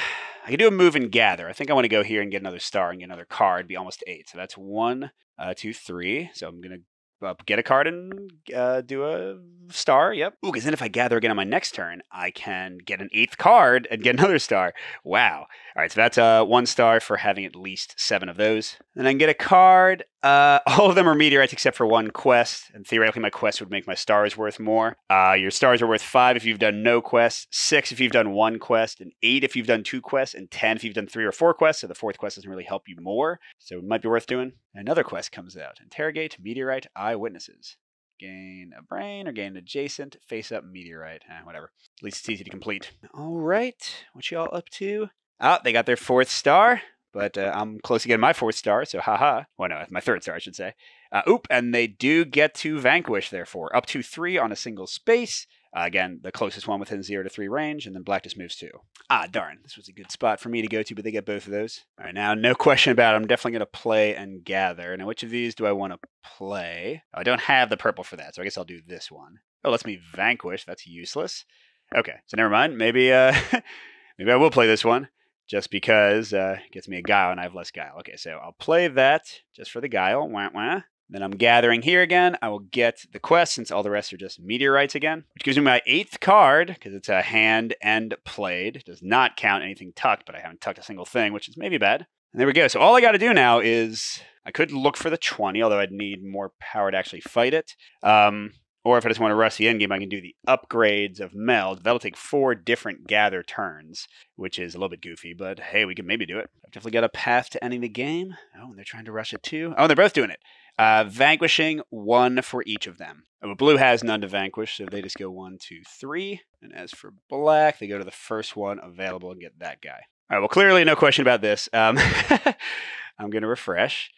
[SPEAKER 1] I can do a move and gather. I think I want to go here and get another star and get another card. Be almost eight. So that's one, uh, two, three. So I'm gonna uh, get a card and uh, do a star. Yep. Ooh, because then if I gather again on my next turn, I can get an eighth card and get [LAUGHS] another star. Wow. All right, so that's uh, one star for having at least seven of those. And then I can get a card. Uh, [LAUGHS] all of them are meteorites except for one quest, and theoretically my quest would make my stars worth more. Uh, your stars are worth five if you've done no quests, six if you've done one quest, and eight if you've done two quests, and ten if you've done three or four quests. So the fourth quest doesn't really help you more, so it might be worth doing. Another quest comes out: interrogate meteorite eyewitnesses gain a brain or gain an adjacent face up meteorite eh, whatever at least it's easy to complete all right what y'all up to Oh, they got their fourth star, but uh, I'm close to getting my fourth star, so haha. Well, no, my third star, I should say. Uh, oop, and they do get to vanquish, therefore, up to three on a single space. Uh, again, the closest one within zero to three range, and then black just moves two. Ah, darn. This was a good spot for me to go to, but they get both of those. All right, now, no question about it. I'm definitely going to play and gather. Now, which of these do I want to play? Oh, I don't have the purple for that, so I guess I'll do this one. Oh, lets me vanquish. That's useless. Okay, so never mind. Maybe, uh, [LAUGHS] maybe I will play this one just because uh, gets me a guile and I have less guile. Okay, so I'll play that just for the guile. Wah, wah. Then I'm gathering here again. I will get the quest since all the rest are just meteorites again, which gives me my eighth card because it's a hand and played. It does not count anything tucked, but I haven't tucked a single thing, which is maybe bad. And there we go. So all I got to do now is I could look for the 20, although I'd need more power to actually fight it. Um, or if I just want to rush the end game, I can do the upgrades of Meld. That'll take four different gather turns, which is a little bit goofy, but hey, we can maybe do it. I've definitely got a path to ending the game. Oh, and they're trying to rush it too. Oh, they're both doing it. Uh, vanquishing one for each of them. Oh, blue has none to vanquish, so they just go one, two, three. And as for black, they go to the first one available and get that guy. All right, well, clearly no question about this. Um, [LAUGHS] I'm going to refresh.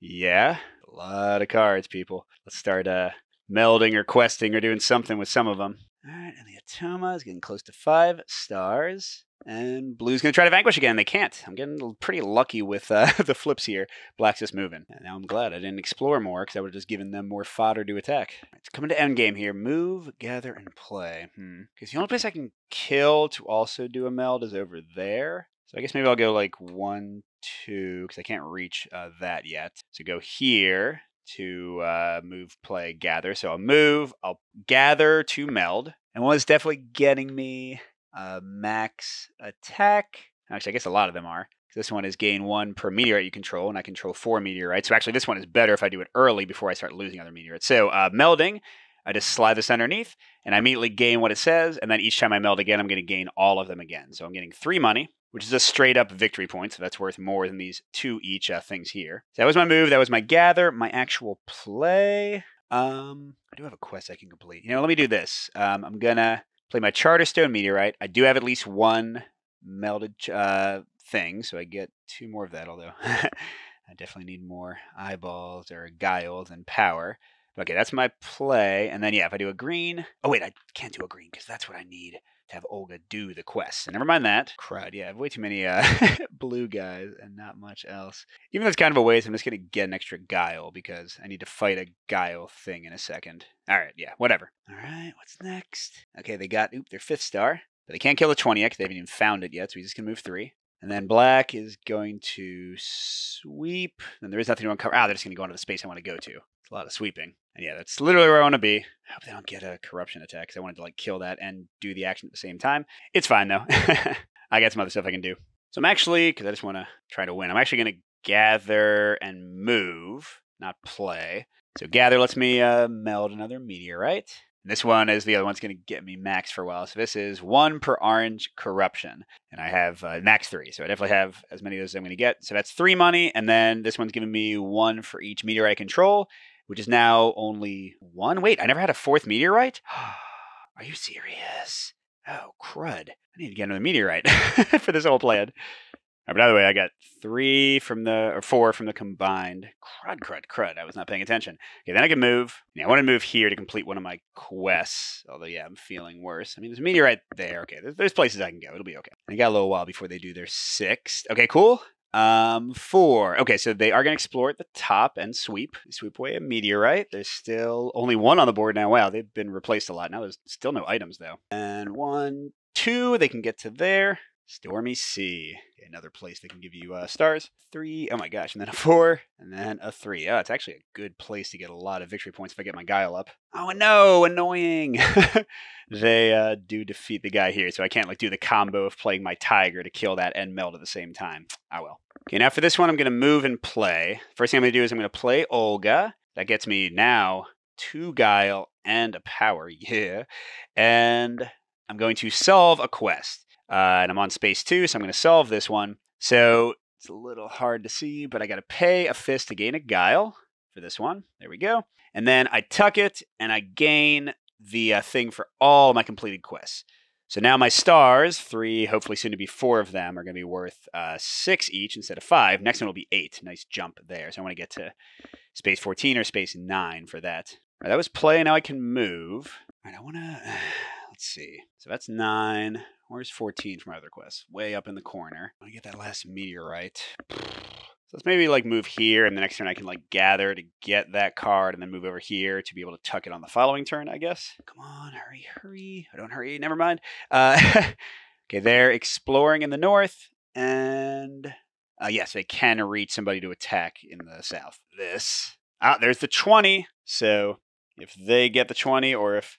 [SPEAKER 1] Yeah, a lot of cards, people. Let's start uh, melding or questing or doing something with some of them. All right, and the Automa is getting close to five stars. And blue's going to try to vanquish again. They can't. I'm getting pretty lucky with uh, [LAUGHS] the flips here. Black's just moving. And now I'm glad I didn't explore more because I would have just given them more fodder to attack. It's coming to endgame here. Move, gather, and play. Hmm. Because the only place I can kill to also do a meld is over there. So I guess maybe I'll go like one, two, because I can't reach uh, that yet. So go here, to uh, move, play, gather. So I'll move, I'll gather to meld. And one is definitely getting me uh, max attack. Actually, I guess a lot of them are. This one is gain one per meteorite you control, and I control four meteorites. So actually, this one is better if I do it early before I start losing other meteorites. So uh, melding, I just slide this underneath, and I immediately gain what it says. And then each time I meld again, I'm going to gain all of them again. So I'm getting three money which is a straight up victory point. So that's worth more than these two each uh, things here. So that was my move. That was my gather. My actual play. Um, I do have a quest I can complete. You know, let me do this. Um, I'm gonna play my Charterstone Meteorite. I do have at least one melded uh, thing, so I get two more of that. Although [LAUGHS] I definitely need more eyeballs or guiles and power. Okay, that's my play. And then yeah, if I do a green. Oh wait, I can't do a green because that's what I need to have Olga do the quest. Never mind that. Crud, yeah, I have way too many uh, [LAUGHS] blue guys and not much else. Even though it's kind of a waste, I'm just going to get an extra guile because I need to fight a guile thing in a second. All right, yeah, whatever. All right, what's next? Okay, they got, oop, their fifth star. But they can't kill the 20 yet they haven't even found it yet, so we just can move three. And then black is going to sweep. And there is nothing to uncover. Ah, they're just going to go into the space I want to go to. It's a lot of sweeping. And yeah, that's literally where I want to be. I hope they don't get a corruption attack because I wanted to like kill that and do the action at the same time. It's fine though. [LAUGHS] I got some other stuff I can do. So I'm actually, because I just want to try to win, I'm actually going to gather and move, not play. So gather lets me uh, meld another meteorite. This one is the other one's going to get me max for a while. So this is one per orange corruption. And I have uh, max three. So I definitely have as many of those as I'm going to get. So that's three money. And then this one's giving me one for each meteorite control which is now only one. Wait, I never had a fourth meteorite? [GASPS] Are you serious? Oh, crud. I need to get another meteorite [LAUGHS] for this whole plan. Oh, right, but either way, I got three from the, or four from the combined. Crud, crud, crud. I was not paying attention. Okay, then I can move. Yeah, I want to move here to complete one of my quests. Although, yeah, I'm feeling worse. I mean, there's a meteorite there. Okay, there's, there's places I can go. It'll be okay. I got a little while before they do their sixth. Okay, cool. Um, four. Okay, so they are going to explore at the top and sweep. Sweep away a meteorite. There's still only one on the board now. Wow, they've been replaced a lot. Now there's still no items, though. And one, two, they can get to there. Stormy Sea. Another place that can give you uh, stars. Three. Oh my gosh. And then a [LAUGHS] four. And then a three. Oh, it's actually a good place to get a lot of victory points if I get my guile up. Oh no, annoying. [LAUGHS] they uh, do defeat the guy here, so I can't like do the combo of playing my tiger to kill that and meld at the same time. I will. Okay, now for this one, I'm going to move and play. First thing I'm going to do is I'm going to play Olga. That gets me now two guile and a power. Yeah. And I'm going to solve a quest. Uh, and I'm on space two, so I'm going to solve this one. So it's a little hard to see, but I got to pay a fist to gain a guile for this one. There we go. And then I tuck it, and I gain the uh, thing for all my completed quests. So now my stars, three, hopefully soon to be four of them, are going to be worth uh, six each instead of five. Next one will be eight. Nice jump there. So I want to get to space 14 or space 9 for that. Right, that was play. Now I can move. All right, I want to, [SIGHS] let's see. So that's 9. Where's 14 from my other quest? Way up in the corner. I get that last meteorite. So let's maybe like move here, and the next turn I can like gather to get that card, and then move over here to be able to tuck it on the following turn, I guess. Come on, hurry, hurry. I don't hurry, never mind. Uh, [LAUGHS] okay, they're exploring in the north, and uh, yes, they can reach somebody to attack in the south. This. Ah, there's the 20. So if they get the 20, or if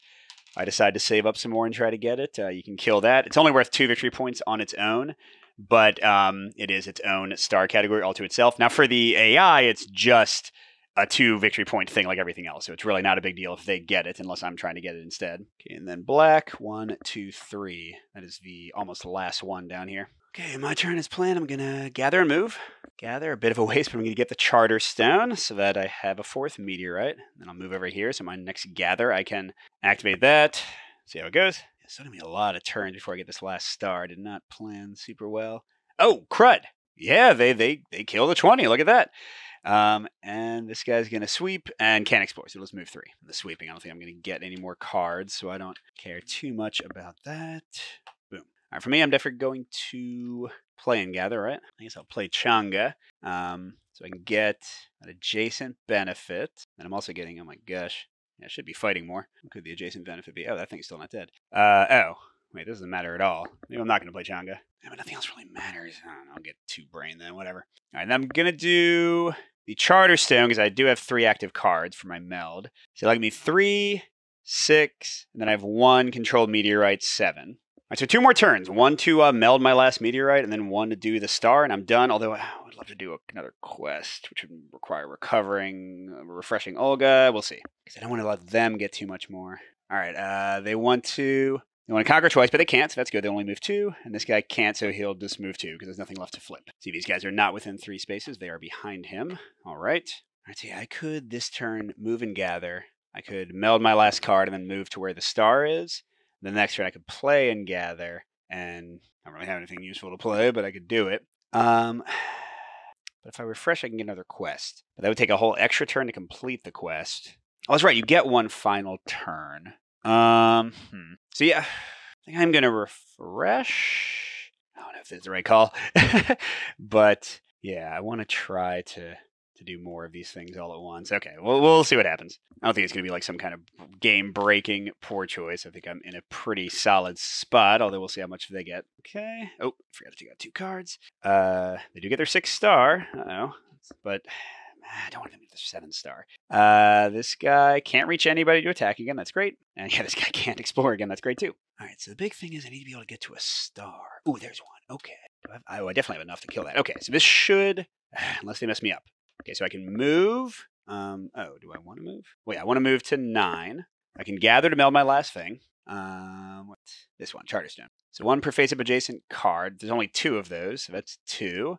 [SPEAKER 1] I decide to save up some more and try to get it. Uh, you can kill that. It's only worth two victory points on its own, but um, it is its own star category all to itself. Now, for the AI, it's just a two victory point thing like everything else. So it's really not a big deal if they get it, unless I'm trying to get it instead. Okay, and then black, one, two, three. That is the almost last one down here. Okay, my turn is planned. I'm going to gather and move. Gather, a bit of a [LAUGHS] waste, but I'm going to get the Charterstone so that I have a fourth meteorite. Then I'll move over here. So my next gather, I can activate that. See how it goes. It's going to be a lot of turns before I get this last star. I did not plan super well. Oh, crud. Yeah, they they they kill the 20. Look at that. Um, and this guy's going to sweep and can't explore. So let's move three. The sweeping, I don't think I'm going to get any more cards, so I don't care too much about that. All right, for me, I'm definitely going to play and gather, right? I guess I'll play Changa. Um, so I can get an adjacent benefit. And I'm also getting, oh my gosh, I should be fighting more. What could the adjacent benefit be? Oh, that thing's still not dead. Uh, oh, wait, this doesn't matter at all. Maybe I'm not going to play Changa. Yeah, but nothing else really matters. Know, I'll get two brain then, whatever. All right, then I'm going to do the Charterstone because I do have three active cards for my meld. So it'll give me three, six, and then I have one controlled meteorite, seven. All right, so two more turns. One to uh, meld my last meteorite, and then one to do the star, and I'm done. Although I would love to do another quest, which would require recovering, uh, refreshing Olga. We'll see, because I don't want to let them get too much more. All right, uh, they want to they want to conquer twice, but they can't, so that's good. They only move two, and this guy can't, so he'll just move two because there's nothing left to flip. See, these guys are not within three spaces; they are behind him. All right. All right, see, I could this turn move and gather. I could meld my last card and then move to where the star is. The next turn I could play and gather, and I don't really have anything useful to play, but I could do it. Um, [SIGHS] but if I refresh, I can get another quest. But that would take a whole extra turn to complete the quest. Oh, that's right. You get one final turn. Um, hmm. so yeah, [SIGHS] I think I'm gonna refresh. I don't know if this is the right call, [LAUGHS] but yeah, I want to try to to do more of these things all at once. Okay, well, we'll see what happens. I don't think it's going to be like some kind of game breaking poor choice. I think I'm in a pretty solid spot, although we'll see how much they get. Okay. Oh, I forgot to take out two cards. Uh, they do get their six star. oh. But I [SIGHS] don't want them to get the seven star. Uh, this guy can't reach anybody to attack again. That's great. [LAUGHS] And yeah, this guy can't explore again. That's great too. All right, so the big thing is I need to be able to get to a star. Oh, there's one. Okay. I, I definitely have enough to kill that. Okay, so this should, [SIGHS] unless they mess me up, Okay, so I can move. Um, oh, do I want to move? Wait, I want to move to nine. I can gather to meld my last thing. Um, this one? Charterstone. So one per face-up adjacent card. There's only two of those, so that's two.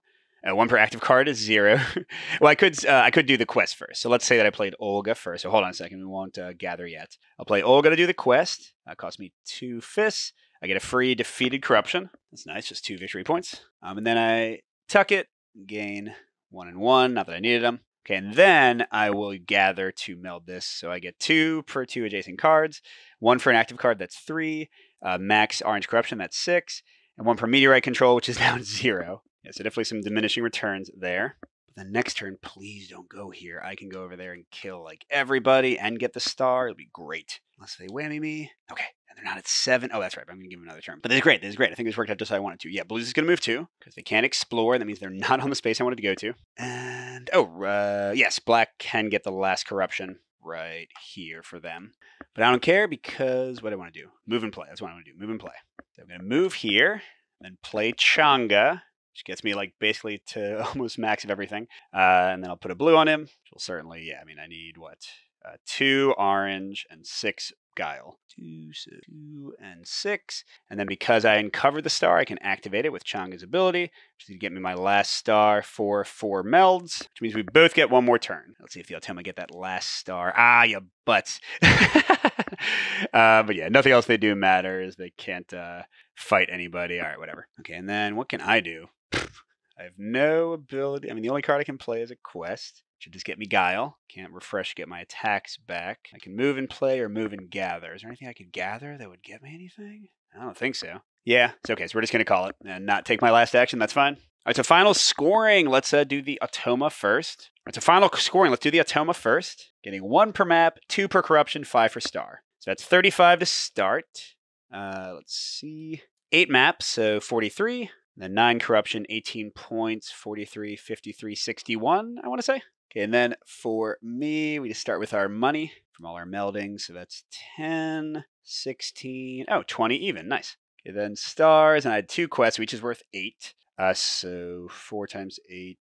[SPEAKER 1] Uh, one per active card is zero. [LAUGHS] well, I could uh, I could do the quest first. So let's say that I played Olga first. So hold on a second. We won't uh, gather yet. I'll play Olga to do the quest. That costs me two fists. I get a free defeated corruption. That's nice. Just two victory points. Um, and then I tuck it, gain one and one. Not that I needed them. Okay, and then I will gather to meld this. So I get two per two adjacent cards, one for an active card, that's three, uh, max orange corruption, that's six, and one per meteorite control, which is [LAUGHS] now zero. Yeah, so definitely some diminishing returns there. The next turn, please don't go here. I can go over there and kill like everybody and get the star. It'll be great. Unless they whammy me. Okay, and they're not at seven. Oh, that's right. I'm going to give them another turn. But this is great. This is great. I think this worked out just how I wanted to. Yeah, Blues is going to move too because they can't explore. That means they're not on the space I wanted to go to. And, oh, uh, yes, Black can get the last corruption right here for them. But I don't care because what I want to do? Move and play. That's what I want to do. Move and play. So I'm going to move here, then play Changa, which gets me like basically to [LAUGHS] almost max of everything. Uh, and then I'll put a blue on him, which will certainly, yeah, I mean, I need what? Uh, two orange and six guile. Two, so two and six. And then because I uncovered the star, I can activate it with Changa's ability, which is to get me my last star for four melds, which means we both get one more turn. Let's see if the Automa get that last star. Ah, you butts. [LAUGHS] uh, but yeah, nothing else they do matters. They can't uh, fight anybody. All right, whatever. Okay, and then what can I do? [SIGHS] I have no ability. I mean, the only card I can play is a quest. Should just get me Guile. Can't refresh, get my attacks back. I can move and play or move and gather. Is there anything I could gather that would get me anything? I don't think so. Yeah, it's okay. So we're just going to call it and not take my last action. That's fine. All right, so final scoring. Let's uh, do the Automa first. All right, so final scoring. Let's do the Automa first. Getting one per map, two per corruption, five for star. So that's 35 to start. Uh, let's see. Eight maps, so 43. Then nine corruption, 18 points, 43, 53, 61, I want to say. Okay, and then for me, we just start with our money from all our meldings. So that's 10, 16, oh, 20 even. Nice. Okay, then stars, and I had two quests, which is worth eight. Uh, so 4 times 8,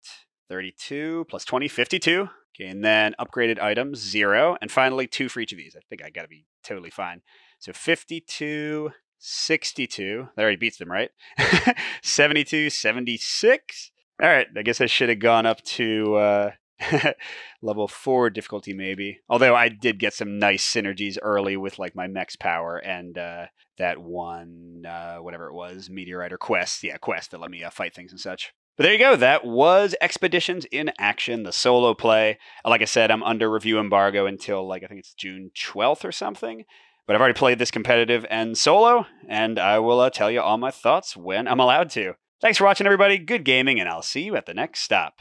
[SPEAKER 1] 32, plus 20, 52. Okay, and then upgraded items, zero. And finally, two for each of these. I think I got to be totally fine. So 52, 62. That already beats them, right? [LAUGHS] 72, 76. All right, I guess I should have gone up to uh, [LAUGHS] level four difficulty maybe. Although I did get some nice synergies early with like my max power and uh, that one uh, whatever it was meteorite or quest. Yeah, quest that let me uh, fight things and such. But there you go. That was Expeditions in Action, the solo play. Like I said, I'm under review embargo until like I think it's June 12th or something. But I've already played this competitive and solo, and I will uh, tell you all my thoughts when I'm allowed to. Thanks for watching, everybody. Good gaming, and I'll see you at the next stop.